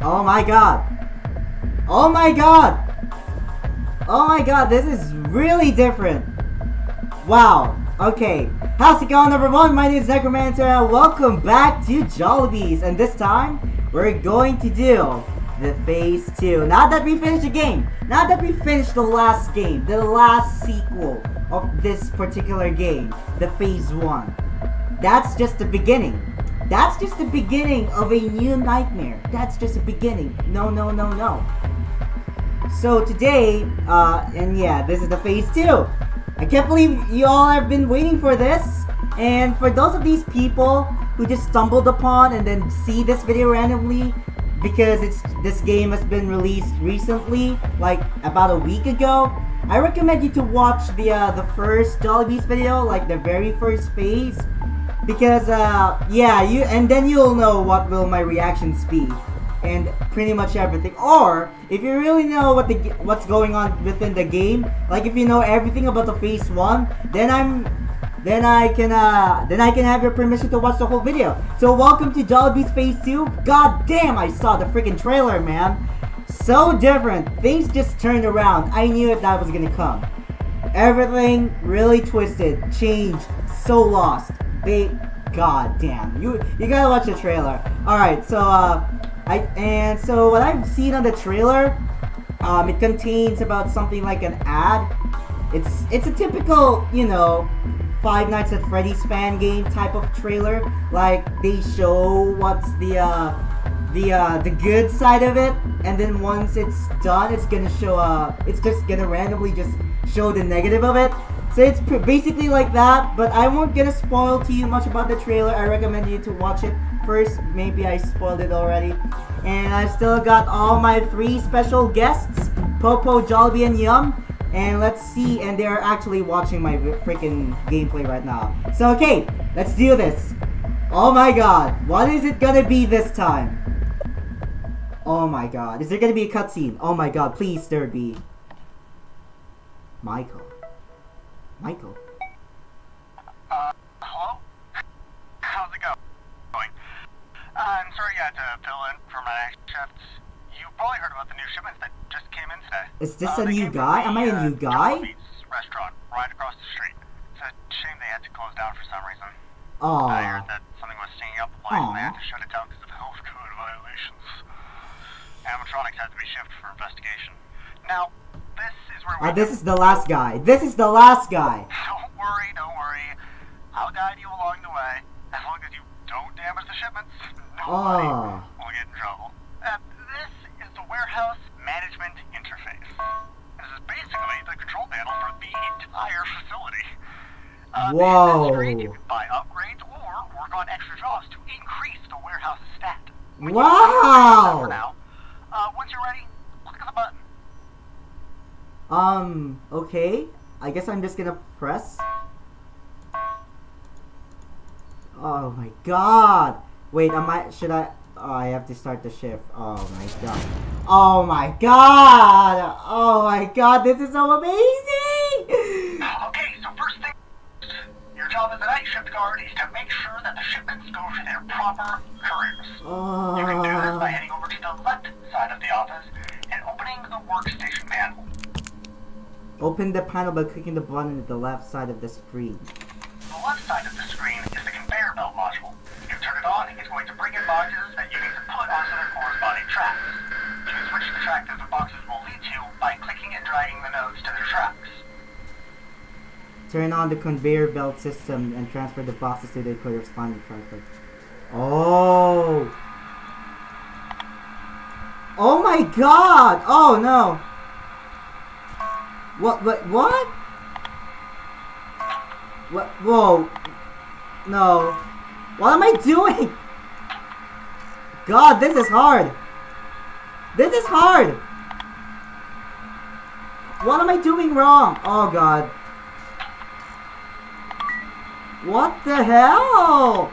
Oh my god. Oh my god. Oh my god, this is really different. Wow. Okay. How's it going everyone? My name is Necromancer and welcome back to Jollibees. And this time, we're going to do the Phase 2. Not that we finished the game. Not that we finished the last game. The last sequel of this particular game. The Phase 1. That's just the beginning. That's just the beginning of a new nightmare. That's just the beginning. No, no, no, no. So today, uh, and yeah, this is the phase two. I can't believe you all have been waiting for this. And for those of these people who just stumbled upon and then see this video randomly, because it's this game has been released recently, like about a week ago, I recommend you to watch the uh, the first Jollibees video, like the very first phase, because uh, yeah, you and then you'll know what will my reactions be and pretty much everything. Or if you really know what the what's going on within the game, like if you know everything about the phase one, then I'm then I can uh then I can have your permission to watch the whole video. So welcome to Jollibees Phase 2. God damn I saw the freaking trailer, man. So different. Things just turned around. I knew that that was gonna come. Everything really twisted, changed, so lost. They God damn. You you gotta watch the trailer. Alright, so uh I and so what I've seen on the trailer, um, it contains about something like an ad. It's it's a typical, you know, Five Nights at Freddy's fan game type of trailer. Like they show what's the uh, the uh, the good side of it, and then once it's done, it's gonna show uh, it's just gonna randomly just show the negative of it. So it's basically like that, but I won't gonna spoil to you much about the trailer. I recommend you to watch it first. Maybe I spoiled it already. And I still got all my three special guests, Popo, Jollibee, and Yum. And let's see, and they're actually watching my freaking gameplay right now. So okay, let's do this. Oh my god, what is it gonna be this time? Oh my god, is there gonna be a cutscene? Oh my god, please there be. Michael. Michael. Uh, hello? How's it going? Uh, I'm sorry you had to fill in for my shifts. You probably heard about the new shipments that just came in today. Is this uh, a new guy? Am I a new guy? restaurant right across the street. It's a shame they had to close down for some reason. Aww. I heard that something was stinging up the line and they had to shut it down because of health code violations. Animatronics had to be shifted for investigation. Now, this is where we... Uh, this is the last guy. This is the last guy. Don't worry, don't worry. I'll guide you along the way. As long as you don't damage the shipments, nobody Oh. will get in trouble. Uh, this is the warehouse management interface. This is basically the control panel for the entire facility. Uh, Whoa. Screen, you can buy upgrades or work on extra jobs to increase the warehouse's stat. Can Wow. For now. Uh, once you're ready, click the button. Um, okay. I guess I'm just gonna press. Oh my god! Wait, am I, should I, oh, I have to start the shift. Oh my god. Oh my god! Oh my god, this is so amazing! Okay, so first thing, your job as a night shift guard is to make sure that the shipments go to their proper couriers. You can do this by heading over to the left side of the office and opening the workstation panel. Open the panel by clicking the button at the left side of the screen. The left side of the screen is the conveyor belt module. You turn it on, it's going to bring in boxes that you need to put onto their corresponding tracks. Switch the track that the boxes will lead to by clicking and dragging the nodes to their tracks. Turn on the conveyor belt system and transfer the boxes to their corresponding track. Oh! Oh my god! Oh no! What, what, what? What, whoa. No. What am I doing? God, this is hard. This is hard. What am I doing wrong? Oh god. What the hell?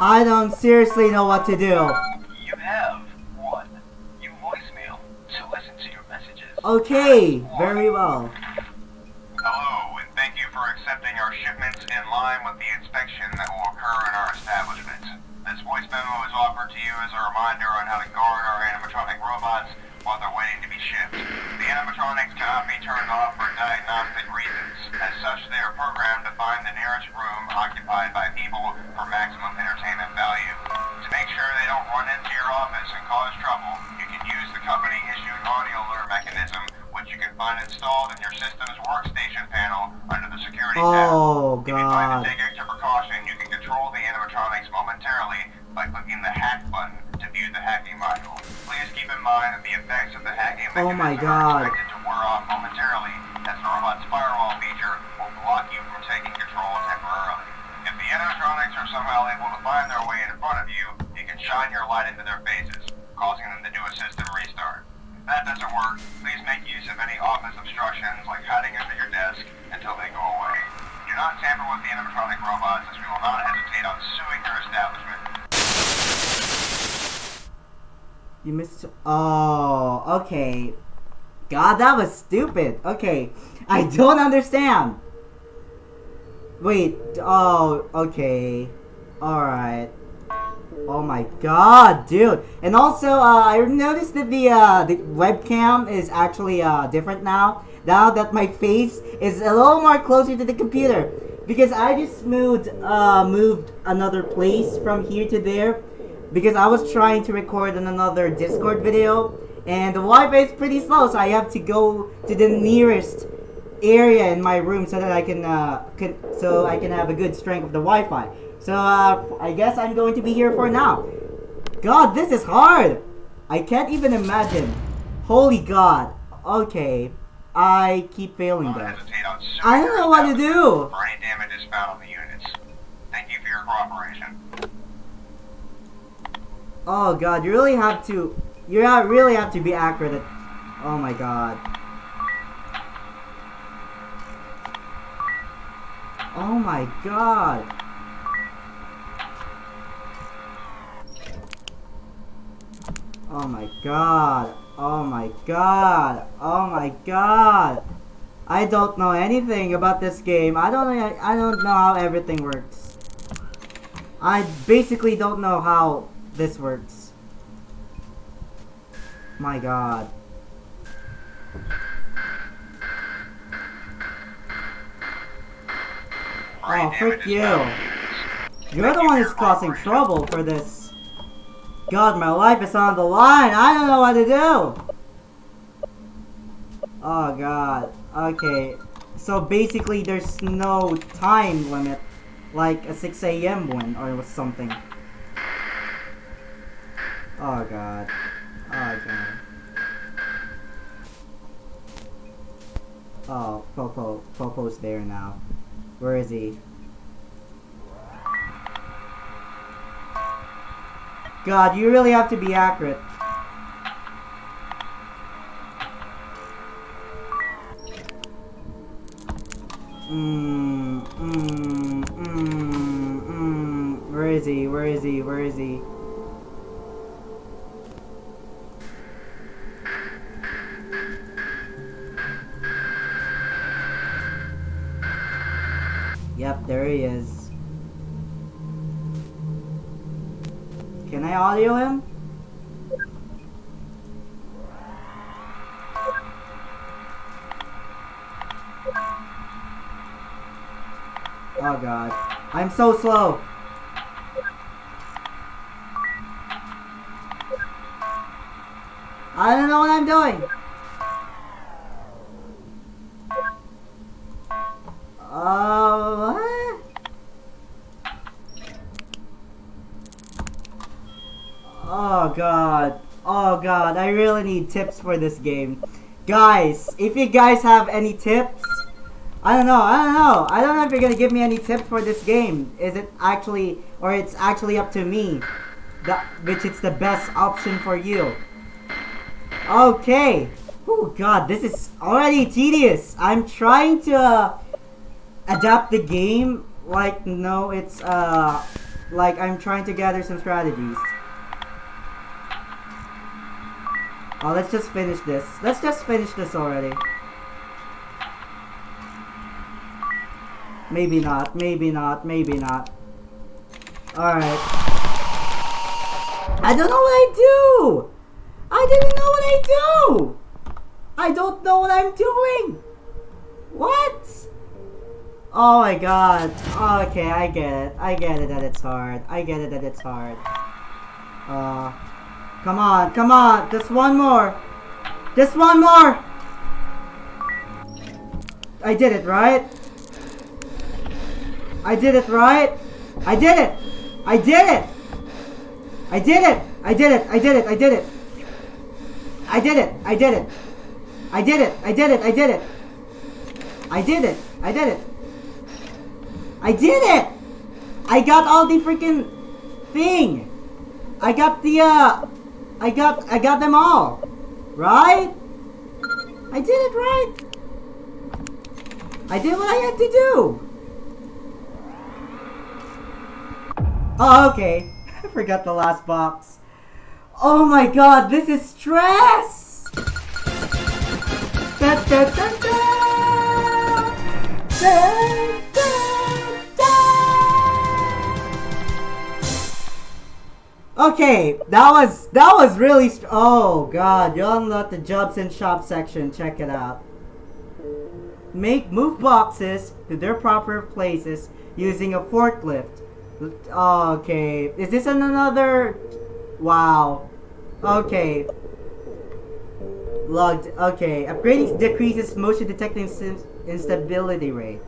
I don't seriously know what to do. You have one new voicemail to listen to your messages. Okay, very well. Hello, and thank you for accepting our shipments in line with the inspection that will occur in our establishment. This voice memo is offered to you as a reminder on how to guard our animatronic robots while they're waiting to be shipped. The animatronics cannot be turned off for diagnostic reasons. As such, they are programmed to find the nearest room occupied by which you can find installed in your system's workstation panel under the security oh, tab. Oh If you find god. to take extra precaution, you can control the animatronics momentarily by clicking the hack button to view the hacking module. Please keep in mind that the effects of the hacking Oh my God. are expected that doesn't work, please make use of any office obstructions like hiding under your desk until they go away. Do not tamper with the animatronic robots as we will not hesitate on suing your establishment. You missed. Oh, okay. God, that was stupid. Okay, I don't understand. Wait. Oh, okay. Alright. Oh my god, dude. And also, uh, I noticed that the, uh, the webcam is actually, uh, different now. Now that my face is a little more closer to the computer. Because I just moved, uh, moved another place from here to there. Because I was trying to record another Discord video. And the Wi-Fi is pretty slow, so I have to go to the nearest area in my room so that I can, uh, can, so I can have a good strength of the Wi-Fi. So, uh, I guess I'm going to be here for now. God, this is hard! I can't even imagine. Holy God. Okay. I keep failing Do not though. hesitate on suing I don't know what to do. For any damages found on the units. Thank you for your cooperation. Oh God, you really have to, you really have to be accurate at, oh my God. Oh my God. Oh my God. Oh my God. Oh my God. I don't know anything about this game. I don't know, I don't know how everything works. I basically don't know how this works. My god. Oh, frick you. found on the units. You're the one who's causing trouble for this. God, my life is on the line. I don't know what to do. Oh god. Okay. So basically there's no time limit. Like a 6 a.m. one or something. Oh god. Oh god. Oh, Popo. Popo's there now. Where is he? God, you really have to be accurate. Mmm, mmm, mmm, mmm. Where is he? Where is he? Where is he? Yep, there he is. Can I audio him? Oh god. I'm so slow. I don't know what I'm doing. God. Oh god, I really need tips for this game. Guys, if you guys have any tips, I don't know. I don't know. I don't know if you're gonna give me any tips for this game. Is it actually, or it's actually up to me, that which it's the best option for you. Okay. Oh God, this is already tedious. I'm trying to uh, adapt the game. Like no, it's uh, like I'm trying to gather some strategies. Oh, let's just finish this. Let's just finish this already. Maybe not, maybe not, maybe not. Alright. I don't know what I do! I didn't know what I do! I don't know what I'm doing! What? Oh my god. Okay, I get it. I get it that it's hard. I get it that it's hard. Uh, come on, come on. Just one more. Just one more. I did it, right? I did it, right? I did it! I did it! I did it! I did it! I did it! I did it! I did it! I did it! I did it! I did it! I did it! I did it! I did it! I did it! I got all the freaking thing! I got the uh I got I got them all! Right? I did it right! I did what I had to do! Oh, okay. I forgot the last box. Oh my god, this is stress! Da, da, da, Okay, that was that was really oh god, you unlocked the jobs and shop section. Check it out. Make move boxes to their proper places using a forklift. Okay, is this another? Wow. Okay. Logged. Okay, upgrading decreases motion detecting instability rate.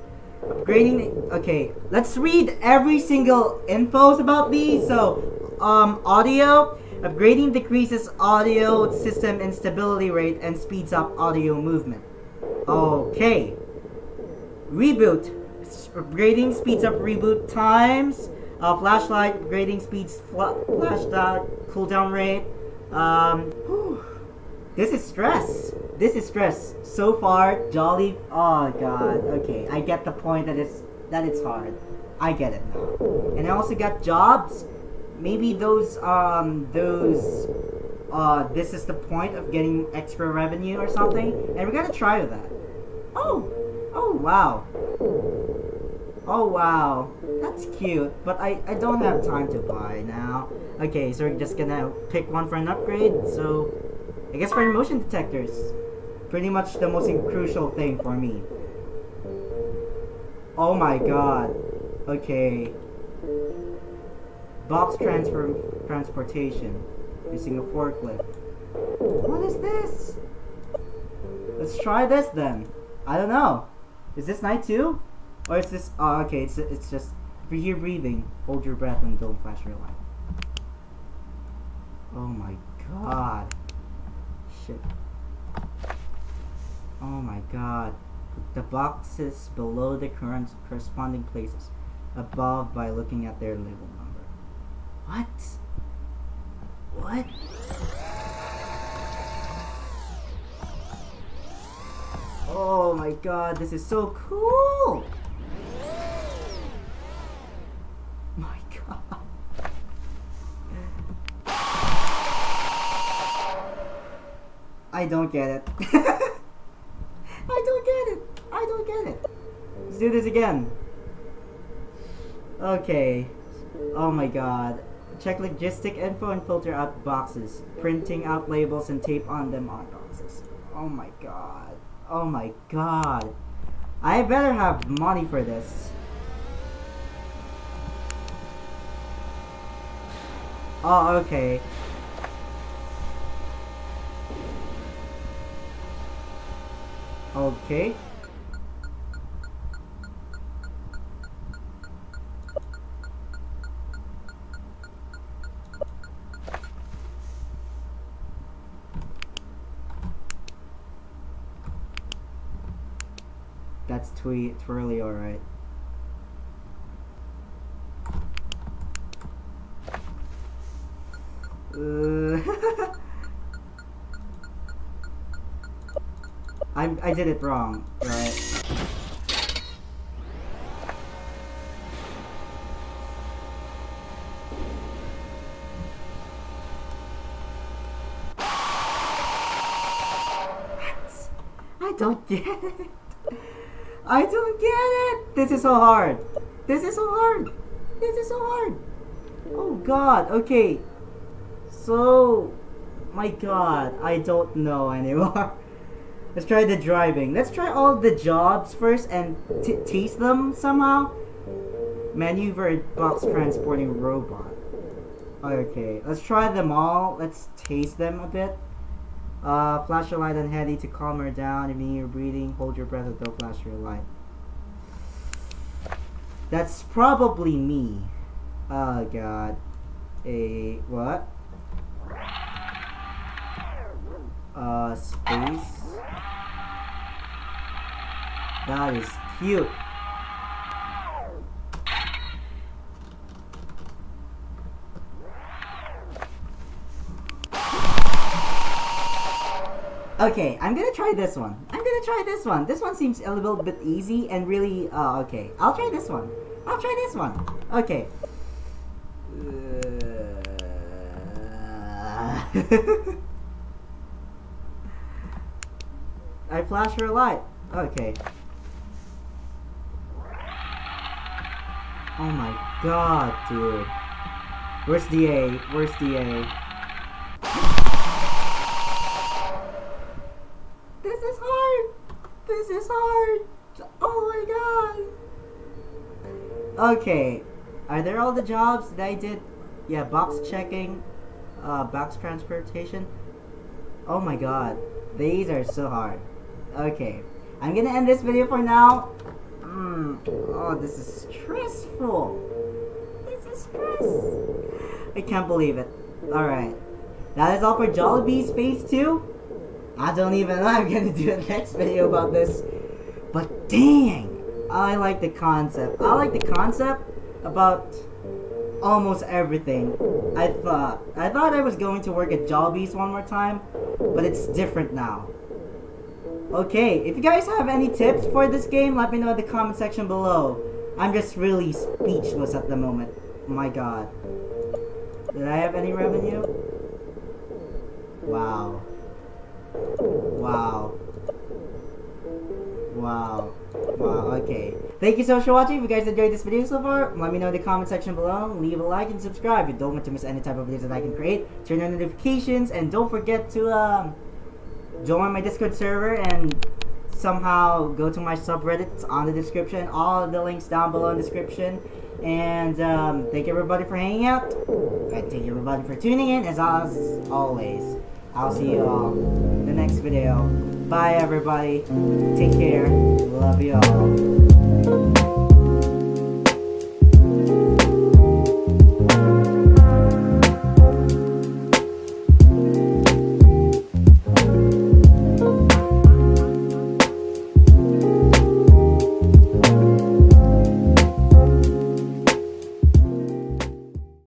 Upgrading. Okay, let's read every single infos about these. So, um, audio. Upgrading decreases audio system instability rate and speeds up audio movement. Okay. Reboot. Upgrading speeds up reboot times. Uh, flashlight grading speeds, fl flashlight cooldown rate. Um, this is stress. This is stress. So far, Jolly. Oh god. Okay, I get the point that it's that it's hard. I get it now. And I also got jobs. Maybe those um those uh this is the point of getting extra revenue or something. And we're gonna try with that. Oh, oh wow. Oh wow, that's cute, but I, I don't have time to buy now. Okay, so we're just gonna pick one for an upgrade, so I guess for motion detectors, pretty much the most crucial thing for me. Oh my god, okay. Box transfer transportation using a forklift. What is this? Let's try this then. I don't know. Is this night two? Or is this? Oh, okay. It's it's just if you breathing, hold your breath and don't flash your light. Oh my god. Shit. Oh my god. The boxes below the current corresponding places above by looking at their label. What? What? Oh my god, this is so cool! My god. I don't get it. I don't get it. I don't get it. Let's do this again. Okay. Oh my god. Check logistic info and filter out boxes. Printing out labels and tape on them on boxes. Oh my god. Oh my god. I better have money for this. Oh, okay. Okay. That's twe Twirlie alright. Uh, I I did it wrong, right? I don't get it. I don't get it. This is so hard. This is so hard. This is so hard. Oh god. Okay. So, my god, I don't know anymore. Let's try the driving. Let's try all the jobs first and taste them somehow. Maneuver box transporting robot. Okay, let's try them all. Let's taste them a bit. Uh, flash your light on Hetty to calm her down. If you need your breathing, hold your breath and don't flash your light. That's probably me. Oh god. A what? Uh, space. That is cute. Okay, I'm gonna try this one. I'm gonna try this one. This one seems a little bit easy and really, uh, okay. I'll try this one. I'll try this one. Okay. Uh... I flash her a light. Okay. Oh my god, dude. Where's the A? Where's the A? Hard! Oh my god! Okay. Are there all the jobs that I did? Yeah, box checking, uh, box transportation. Oh my god. These are so hard. Okay. I'm gonna end this video for now. Mm. Oh, this is stressful. This is stress. I can't believe it. Alright. That is all for Jollibee's Phase 2. I don't even know I'm gonna do a next video about this. Dang! I like the concept. I like the concept about almost everything. I thought. I thought I was going to work at Jollibee's one more time, but it's different now. Okay, if you guys have any tips for this game, let me know in the comment section below. I'm just really speechless at the moment. My god. Did I have any revenue? Wow. Wow. Wow. Wow, okay. Thank you so much for watching. If you guys enjoyed this video so far, let me know in the comment section below. Leave a like and subscribe if you don't want to miss any type of videos that I can create. Turn on notifications and don't forget to um join my Discord server and somehow go to my subreddits on the description. All the links down below in the description. And um, thank everybody for hanging out. And thank everybody for tuning in. As always, I'll see you all in the next video. Bye, everybody. Take care. Love you all.